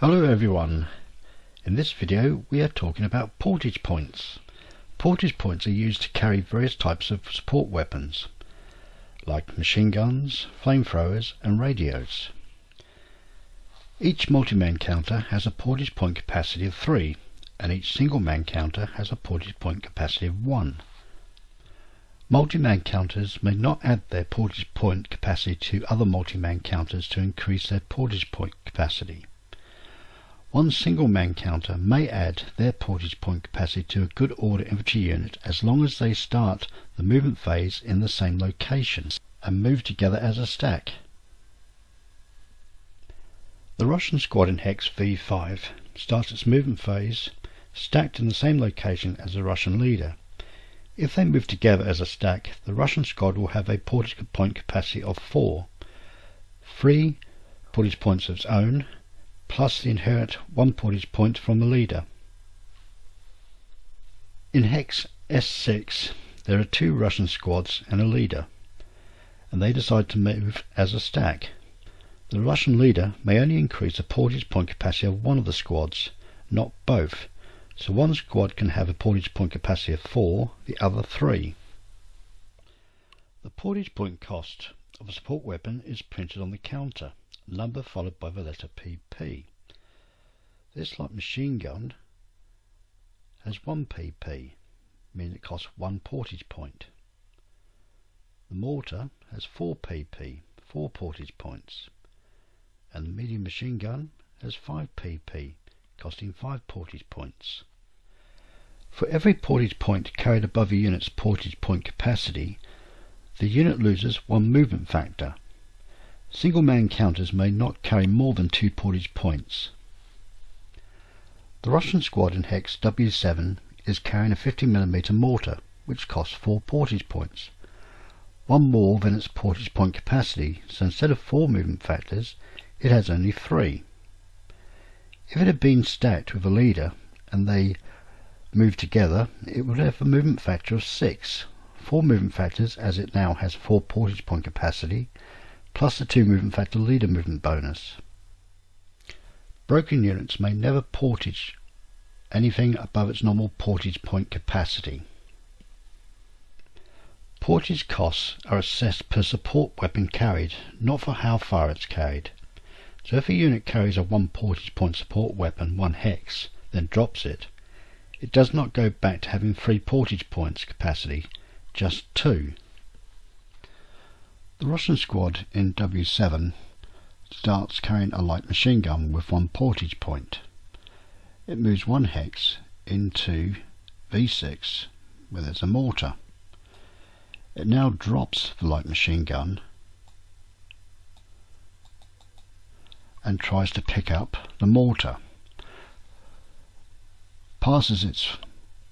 Hello everyone. In this video we are talking about portage points. Portage points are used to carry various types of support weapons like machine guns, flamethrowers and radios. Each multi-man counter has a portage point capacity of 3 and each single man counter has a portage point capacity of 1. Multi-man counters may not add their portage point capacity to other multi-man counters to increase their portage point capacity. One single man counter may add their portage point capacity to a good order infantry unit as long as they start the movement phase in the same location and move together as a stack. The Russian squad in Hex V5 starts its movement phase stacked in the same location as the Russian leader. If they move together as a stack, the Russian squad will have a portage point capacity of 4, 3 portage points of its own, plus the inherent one portage point from the leader. In hex S6 there are two Russian squads and a leader, and they decide to move as a stack. The Russian leader may only increase the portage point capacity of one of the squads, not both, so one squad can have a portage point capacity of 4, the other 3. The portage point cost of a support weapon is printed on the counter number followed by the letter PP. This light machine gun has 1 PP, meaning it costs 1 portage point. The mortar has 4 PP, 4 portage points, and the medium machine gun has 5 PP, costing 5 portage points. For every portage point carried above a unit's portage point capacity, the unit loses one movement factor, Single man counters may not carry more than two portage points. The Russian squad in hex W7 is carrying a 50mm mortar, which costs 4 portage points, one more than its portage point capacity, so instead of 4 movement factors, it has only 3. If it had been stacked with a leader and they moved together, it would have a movement factor of 6, 4 movement factors as it now has 4 portage point capacity, plus the 2 movement factor leader movement bonus. Broken units may never portage anything above its normal portage point capacity. Portage costs are assessed per support weapon carried, not for how far it's carried. So if a unit carries a 1 portage point support weapon 1 hex, then drops it, it does not go back to having 3 portage points capacity, just 2. The Russian squad in W7 starts carrying a light machine gun with one portage point. It moves one hex into V6 where there's a mortar. It now drops the light machine gun and tries to pick up the mortar. Passes its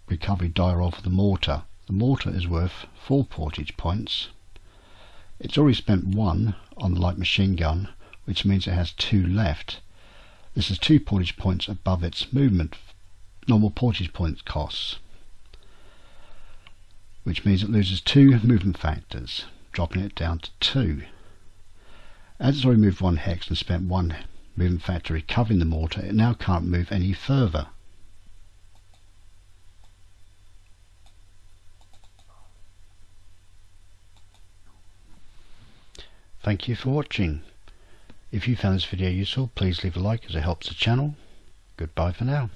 recovery die off the mortar. The mortar is worth 4 portage points it's already spent one on the light machine gun, which means it has two left. This is two portage points above its movement normal portage point costs, which means it loses two movement factors, dropping it down to two. As it's already moved one hex and spent one movement factor recovering the mortar, it now can't move any further. Thank you for watching. If you found this video useful, please leave a like as it helps the channel. Goodbye for now.